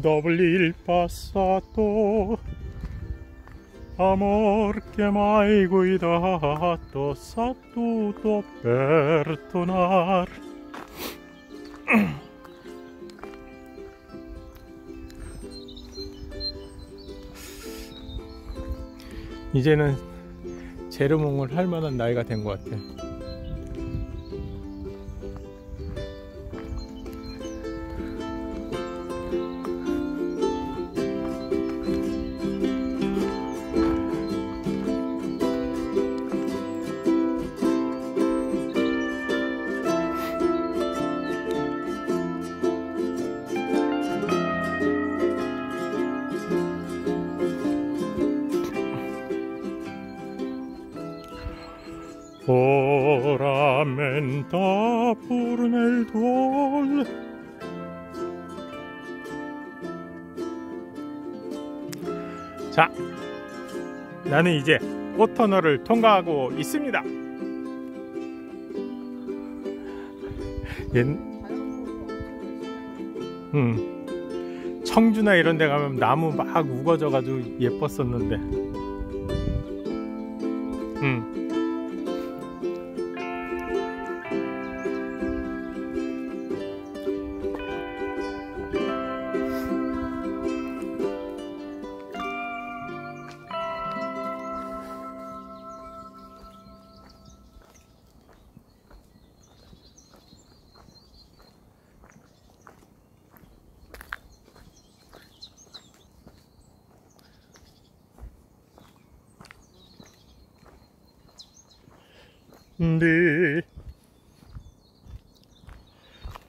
doble il passato, amor che mai guidato, sa tutto perdonar. 이제는 제르몽을 할 만한 나이가 된 것 같아. Oramenta pur nel duol 자, 나는 이제 꽃터널을 통과하고 있습니다. 옛, 음, 청주나 이런 데 가면 나무 막 우거져가지고 예뻤었는데. 음. di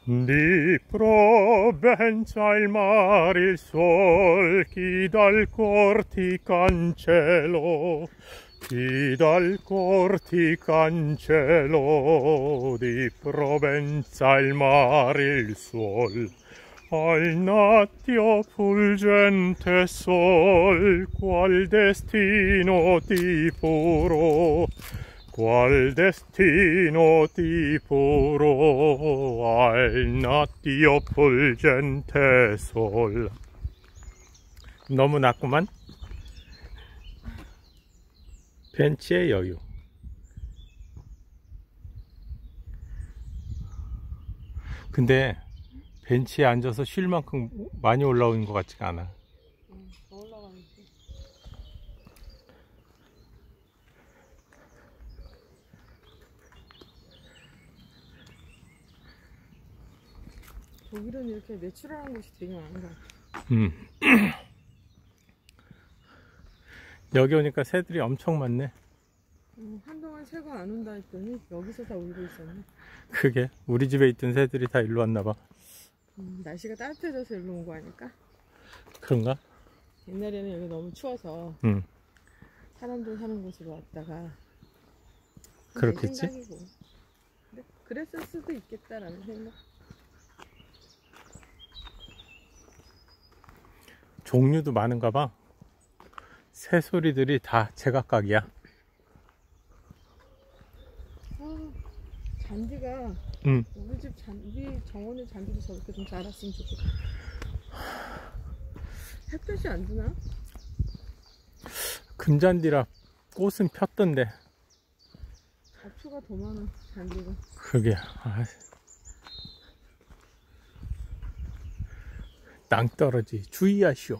di provenza il mare il sol chi dal cor ti cancelo chi dal cor ti cancelo di provenza il mare il sol. Al natio fulgente sol qual destino ti furo qual destino ti furò al nattio fulgente sol 너무 낮구만 벤치의 여유 근데 벤치에 앉아서 쉴 만큼 많이 올라오는 것 같지가 않아 응, 더 올라가는지. 독일은 이렇게 내추럴한 곳이 되게 많은 것 같아. 음. 여기 오니까 새들이 엄청 많네 음, 한동안 새가 안 온다 했더니 여기서 다 울고 있었네. 그게 우리 집에 있던 새들이 다 일로 왔나 봐 음, 날씨가 따뜻해져서 일로 온 거 아닐까? 그런가? 옛날에는 여기 너무 추워서 음. 사람들 사는 곳으로 왔다가 내 그렇겠지? 근데 그랬을 수도 있겠다라는 생각. 종류도 많은가 봐 새소리들이 다 제각각이야 아, 잔디가 음. 우리 집 잔디 정원의 잔디도 저렇게 좀 자랐으면 좋겠다. 햇볕이 안 드나? 금잔디라 꽃은 폈던데 잡초가 더 많아 잔디가. 그게 아. 낭떠러지 주의하시오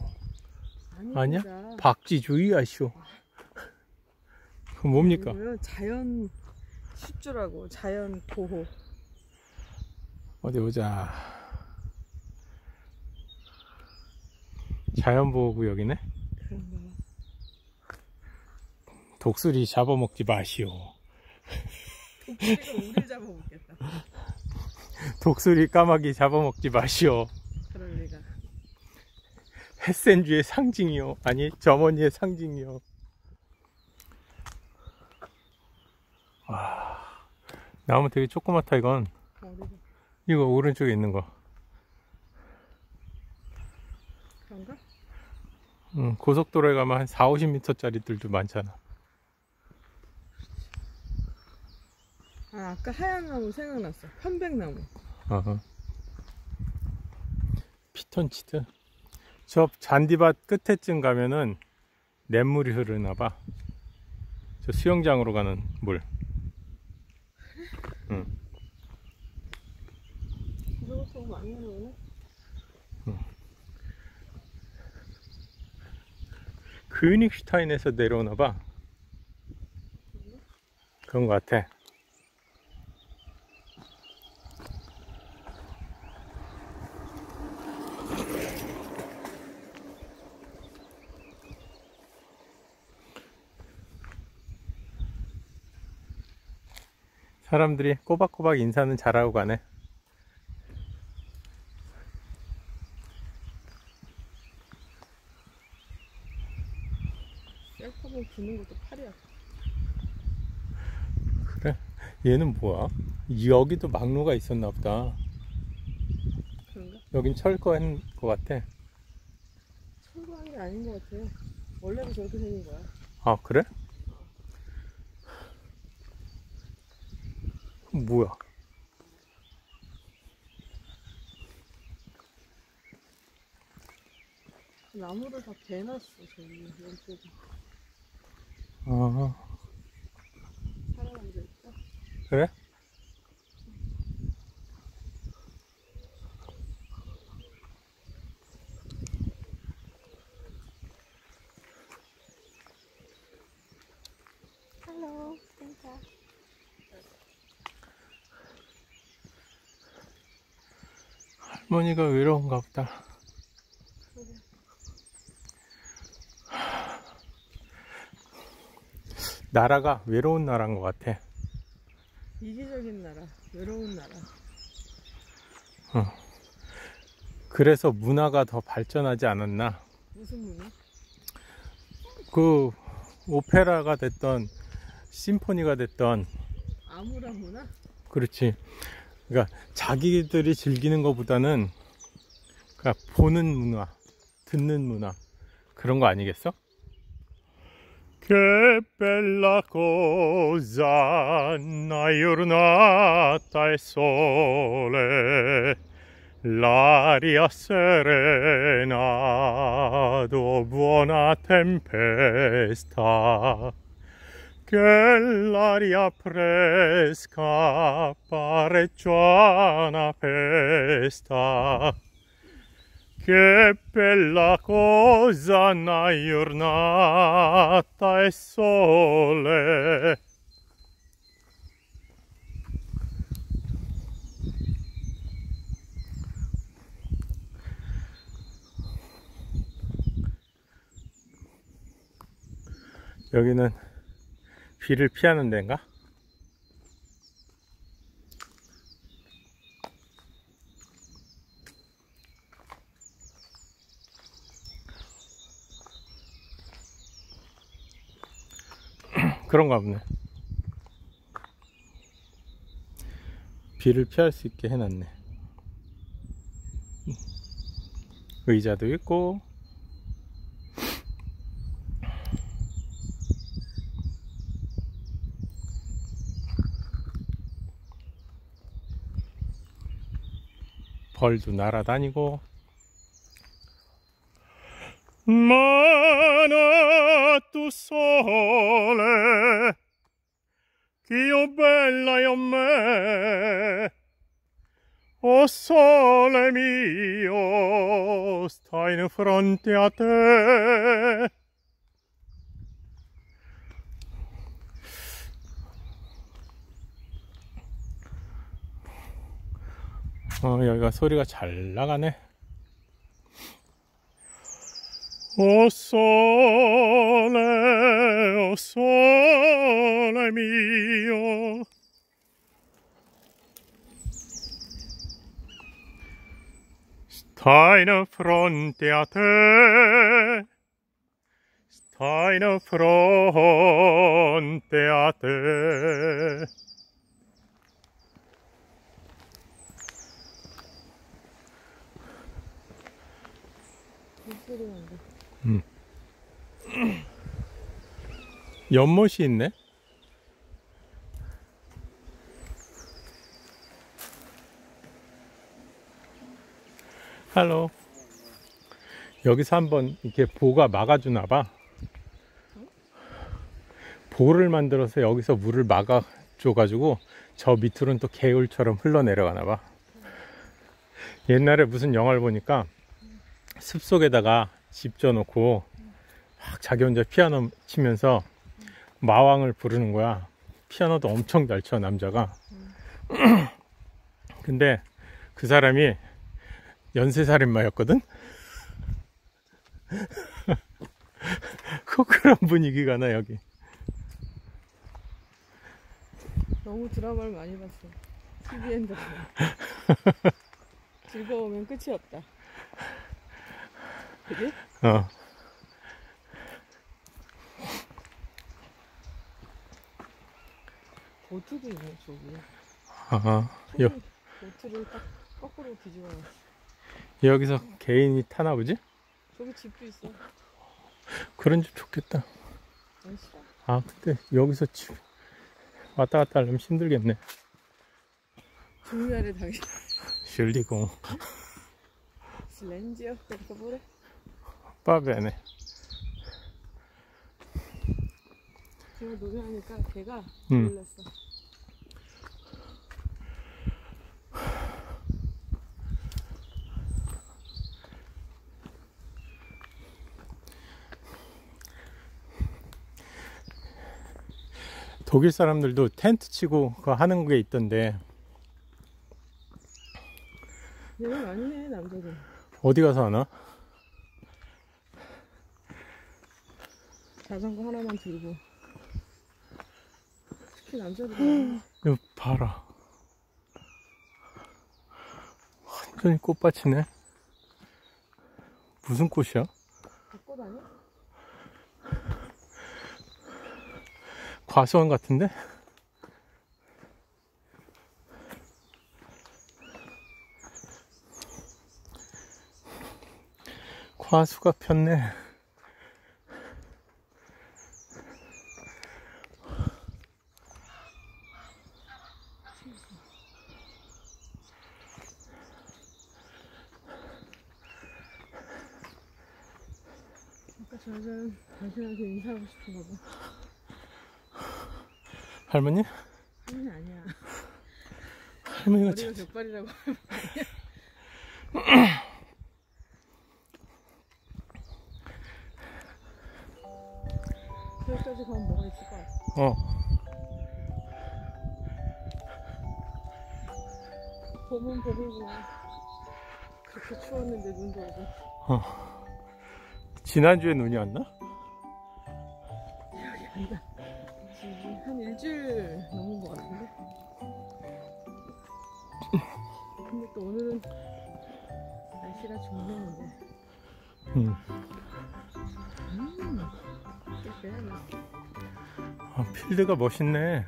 아니, 아니야? 박쥐 주의하시오 그 뭡니까? 자연 식주라고 자연 보호. 어디 보자 자연보호구역이네 그런가. 독수리 잡아먹지 마시오 독수리가 우리 잡아먹겠다. 독수리 까마귀 잡아먹지 마시오. 햇센주의 상징이요 아니 점원이의 상징이요 와 나무 되게 조그맣다 이건 이거 오른쪽에 있는 거 그런가? 응, 고속도로에 가면 한 4, 50m짜리들도 많잖아 아 아까 하얀 나무 생각났어. 편백나무. 어허. 피톤치드. 저 잔디밭 끝에쯤 가면은 냇물이 흐르나 봐. 저 수영장으로 가는 물. 응. 오네. 그유닉슈타인에서 내려오나 봐. 그런 것 같아. 사람들이 꼬박꼬박 인사는 잘하고 가네. 셀카봉 주는 것도 팔이야. 그래? 얘는 뭐야? 여기도 막루가 있었나 보다. 그런가? 여긴 철거한 것 같아. 철거한 게 아닌 것 같아. 원래도 저렇게 생긴 거야. 아, 그래? 뭐야? 나무를 다 베놨어, 저기, 왼쪽에. 아, 사람 앉아있다. 그래? Hello, Santa. 할머니가 외로운가 보다. 나라가 외로운 나라인 것 같아. 이기적인 나라, 외로운 나라. 그래서 문화가 더 발전하지 않았나. 무슨 문화? 그 오페라가 됐던 심포니가 됐던 아무런 문화? 그렇지. 그러니까 자기들이 즐기는 것보다는 그러니까 보는 문화, 듣는 문화 그런 거 아니겠어? Che bella cosa una giornata e sole, l'aria serena dopo buona tempesta. che l'aria fresca pareggia una festa. Che bella cosa una giornata e sole. 여기는 비를 피하는 데인가? 그런가 보네. 비를 피할 수 있게 해놨네. 의자도 있고, 벌도 날아다니고 me O sole mio stai in fronte a te 어, 여기가 소리가 잘 나가네. 오 sole, o sole mio. Stai in fronte a te. Stai in fronte a te. 물소리 난 다. 연못이 있네. Hello. 여기서 한번 이렇게 보가 막아주나 봐. 보를 만들어서 여기서 물을 막아줘가지고 저 밑으로는 또 개울처럼 흘러내려가나 봐. 옛날에 무슨 영화를 보니까 숲속에다가 집 져놓고 막 자기 혼자 피아노 치면서 마왕을 부르는 거야. 피아노도 엄청 잘 쳐, 남자가. 근데 그 사람이 연쇄살인마였거든? 그 그런 분위기가 나, 여기. 너무 드라마를 많이 봤어. TVN 드라마. 즐거우면 끝이 없다. 그지? 어. 보트도 있네, 저기. 아, 여, 보트를 딱 거꾸로 뒤집어 놨어. 여기서 개인이 타나 보지? 저기 집도 있어. 그런 집 좋겠다. 아, 근데 여기서 집 왔다 갔다 하려면 힘들겠네. 중요하래, 당신. 슐리공, 슬렌지어, 그러니까 뭐래? 빠베네. 지금 노래하니까 걔가 음. 놀랐어. 독일 사람들도 텐트 치고 그거 하는 게 있던데 얘는 해, 남자들. 어디 가서 하나? 자전거 하나만 들고. 특히 남자들은 이거 봐라. 완전히 꽃밭이네. 무슨 꽃이야? 바꿔 다녀? 과수원 같은데? 과수가 폈네. 아까 저 여자는 당신한테 인사 하고 싶은가 봐. 할머니? 아니, 아니야. 할머니가 머리가 참- 족발이라고. 저기까지 가면 뭐가 있을 것 같아. 어, 봄은 봄이구나. 그렇게 추웠는데 눈도 오고. 지난주에 눈이 왔나? 지금 한 일주일 넘은 것 같은데? 근데 또 오늘은 날씨가. 응. 음, 쎄쎄하네. 아, 필드가 멋있네.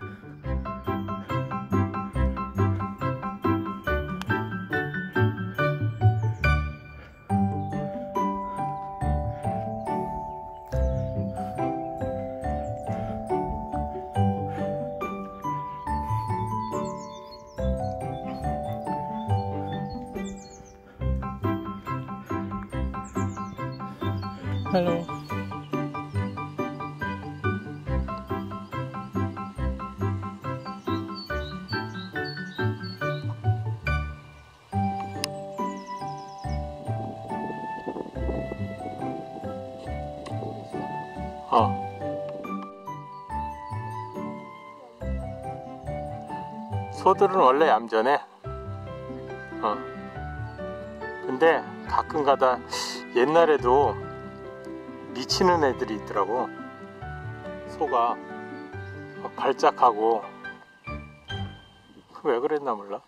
헬로. 어. 소들은 원래 얌전해. 어. 근데 가끔 가다 옛날에도 미치는 애들이 있더라고. 소가 막 발작하고. 그 왜 그랬나 몰라.